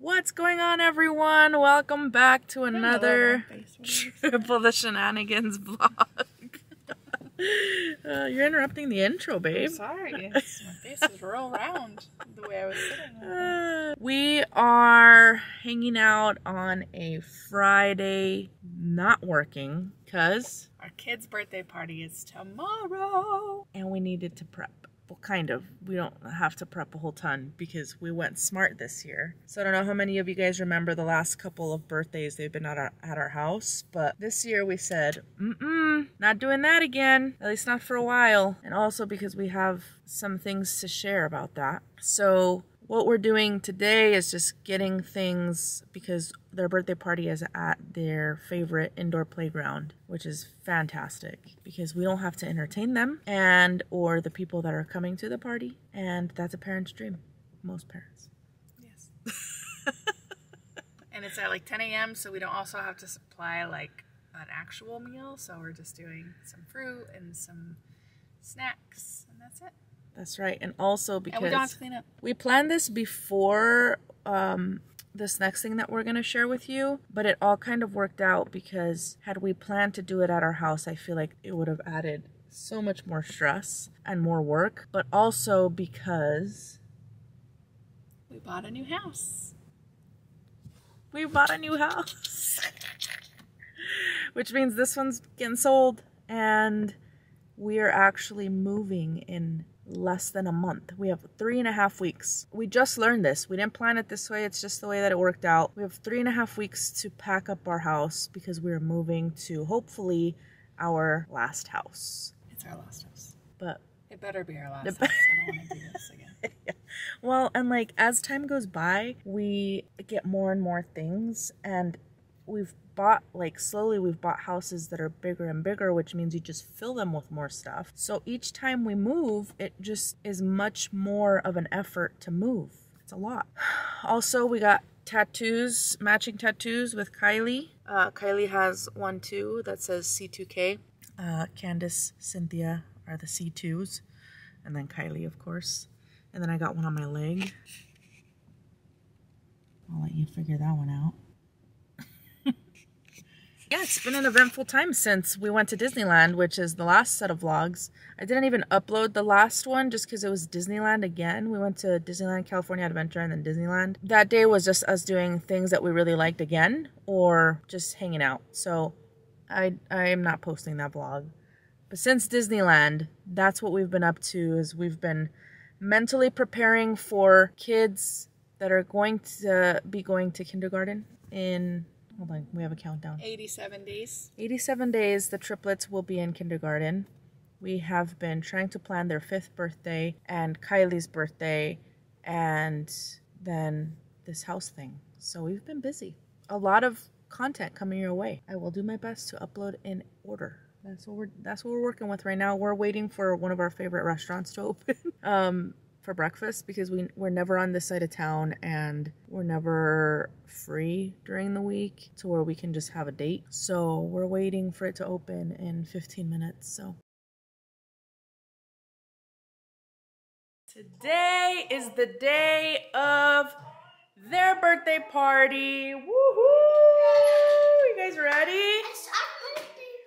What's going on, everyone? Welcome back to another Triple the Shenanigans vlog. uh, you're interrupting the intro, babe. I'm sorry, my face is real round the way I was sitting. Uh, we are hanging out on a Friday, not working, because. Our kid's birthday party is tomorrow. And we needed to prep well, kind of. We don't have to prep a whole ton because we went smart this year. So I don't know how many of you guys remember the last couple of birthdays they've been at our, at our house, but this year we said, mm-mm, not doing that again, at least not for a while. And also because we have some things to share about that. So what we're doing today is just getting things because their birthday party is at their favorite indoor playground, which is fantastic because we don't have to entertain them and or the people that are coming to the party, and that's a parent's dream. Most parents. Yes. and it's at like 10 a.m., so we don't also have to supply like an actual meal. So we're just doing some fruit and some snacks, that's right. And also because and we don't have to clean up. We planned this before um, this next thing that we're going to share with you, but it all kind of worked out because had we planned to do it at our house, I feel like it would have added so much more stress and more work, but also because we bought a new house. We bought a new house. Which means this one's getting sold and we are actually moving in less than a month. We have three and a half weeks. We just learned this. We didn't plan it this way. It's just the way that it worked out. We have three and a half weeks to pack up our house because we're moving to hopefully our last house. It's our last house. But it better be our last house. I don't want to do this again. yeah. Well, and like as time goes by, we get more and more things and we've bought like slowly we've bought houses that are bigger and bigger which means you just fill them with more stuff. So each time we move it just is much more of an effort to move. It's a lot. Also we got tattoos matching tattoos with kylie. Uh, kylie has one too that says c2k uh, candice cynthia are the c2s and then kylie of course. And then i got one on my leg. I'll let you figure that one out yeah, it's been an eventful time since we went to Disneyland, which is the last set of vlogs. I didn't even upload the last one just because it was Disneyland again. We went to Disneyland California Adventure and then Disneyland. That day was just us doing things that we really liked again or just hanging out. So I, I am not posting that vlog. But since Disneyland, that's what we've been up to is we've been mentally preparing for kids that are going to be going to kindergarten in Hold on, we have a countdown. 87 days. 87 days, the triplets will be in kindergarten. We have been trying to plan their fifth birthday and Kylie's birthday and then this house thing. So we've been busy. A lot of content coming your way. I will do my best to upload in order. That's what we're that's what we're working with right now. We're waiting for one of our favorite restaurants to open. um for breakfast because we we're never on this side of town and we're never free during the week to where we can just have a date. So we're waiting for it to open in 15 minutes. So today is the day of their birthday party. Woohoo! You guys ready?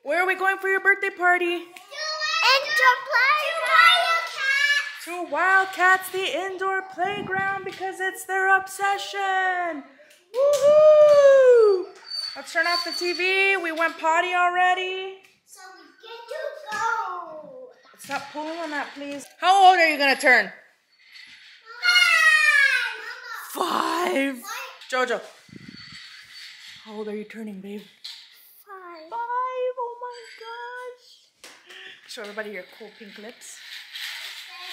Where are we going for your birthday party? To Wildcats, the indoor playground, because it's their obsession. Woohoo! Let's turn off the TV. We went potty already. So we get to go. Stop pulling on that, please. How old are you going to turn? Five. Five. Jojo. How old are you turning, babe? Five. Five. Oh my gosh. Show everybody your cool pink lips.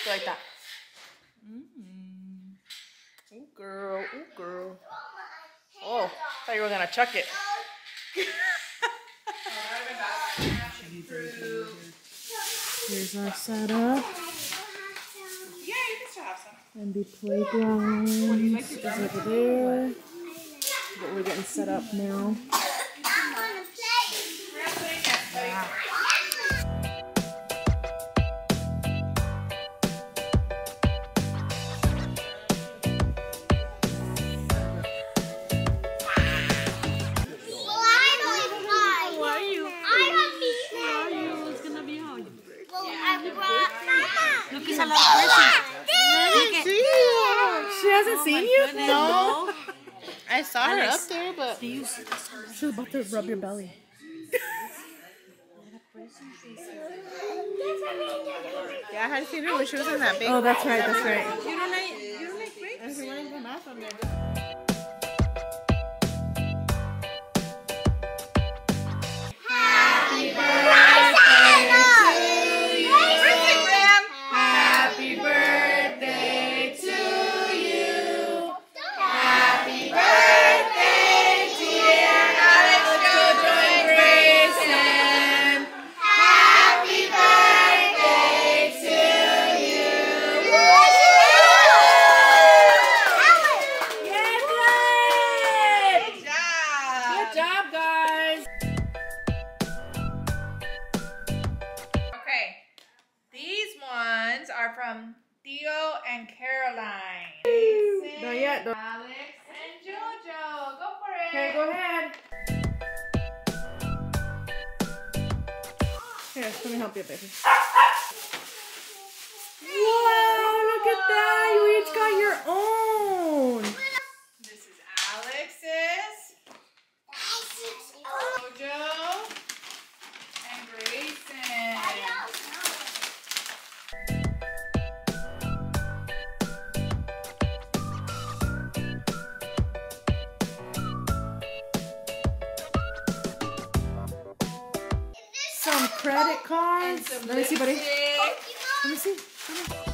Go like that. Mm. Oh, girl. Oh, girl. Oh, I thought you were going to chuck it. Here's our setup. And the playground is over there. But we're getting set up now. Look, it's a. She hasn't seen you? No. I saw her up there, but she's about to rub your belly. Yeah, I had seen her when she was in that big. Oh, that's right, that's right. You don't like, you don't like? I the on there. From Theo and Caroline. Not yet. Don't- Alex and Jojo. Go for it. Okay, go ahead. Here, let me help you, baby. Wow, look at that. You each got your own. Credit cards. Let me see, buddy. Let me see.